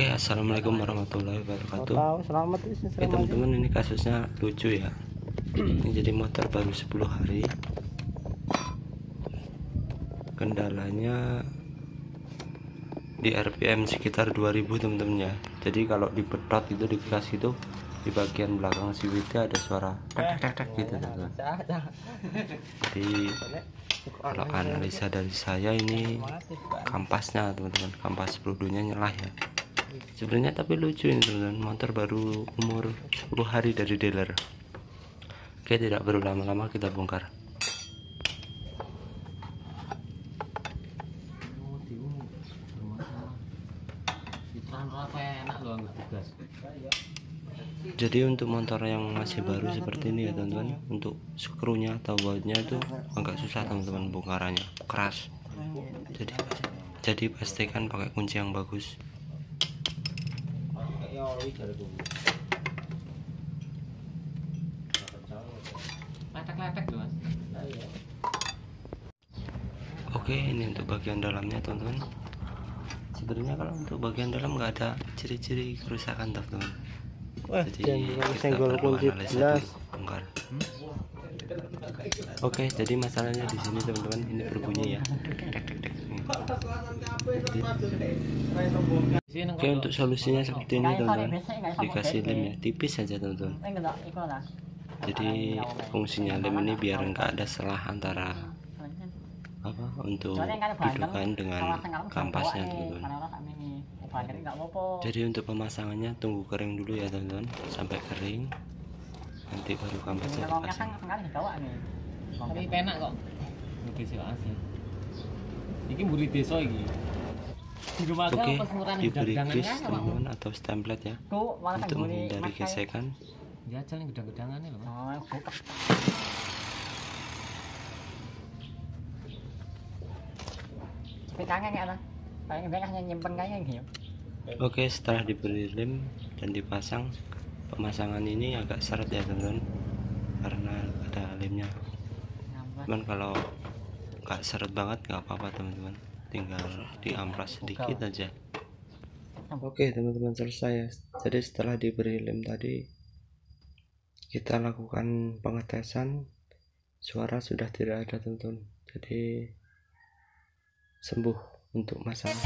Oke, assalamualaikum warahmatullahi wabarakatuh. tahu selamat Oke teman-teman ini kasusnya lucu ya. ini jadi motor baru 10 hari. Kendalanya di RPM sekitar 2000 teman-teman ya. Jadi kalau dipetot itu di gas itu di bagian belakang siwitnya ada suara tek tek tek gitu teman-teman. Jadi kalau analisa dari saya ini kampasnya teman-teman kampas peludunya nyelah ya sebenarnya tapi lucu ini teman-teman. Motor baru umur 10 hari dari dealer. Oke tidak perlu lama-lama kita bongkar. Jadi untuk motor yang masih baru seperti ini ya teman-teman untuk skrunya atau bautnya itu agak susah teman-teman bongkarannya. Keras. Jadi jadi pastikan pakai kunci yang bagus oke ini untuk bagian dalamnya teman-teman. Sebenarnya kalau untuk bagian dalam nggak ada ciri-ciri kerusakan teman-teman. Wah, jadi kita perlu analisa bongkar oke jadi masalahnya di sini teman-teman ini berbunyi ya. Tek, tek, tek, tek. Jadi, oke untuk solusinya seperti ini teman-teman. dikasih lem ya tipis saja teman-teman. Jadi fungsinya lem ini biar nggak ada selah antara apa untuk dudukan dengan kampasnya teman-teman. Jadi untuk pemasangannya tunggu kering dulu ya teman-teman. Sampai kering. Nanti baru kampasnya dipasang. Tapi penak kok. Oke sih asli. Iki mburi desa iki. Di rumah oke diberi kan. teman-teman atau stemplet ya untuk menghindari gesekan. Jajal ning gedang-gedangan lho. Oke, setelah diberi lem dan dipasang, pemasangan ini agak seret ya teman-teman, karena ada lemnya. Cuman kalau nggak seret banget nggak apa-apa teman-teman, tinggal diamplas sedikit aja. Oke teman-teman selesai ya. Jadi setelah diberi lem tadi, kita lakukan pengetesan, suara sudah tidak ada teman-teman. Jadi sembuh untuk masalah.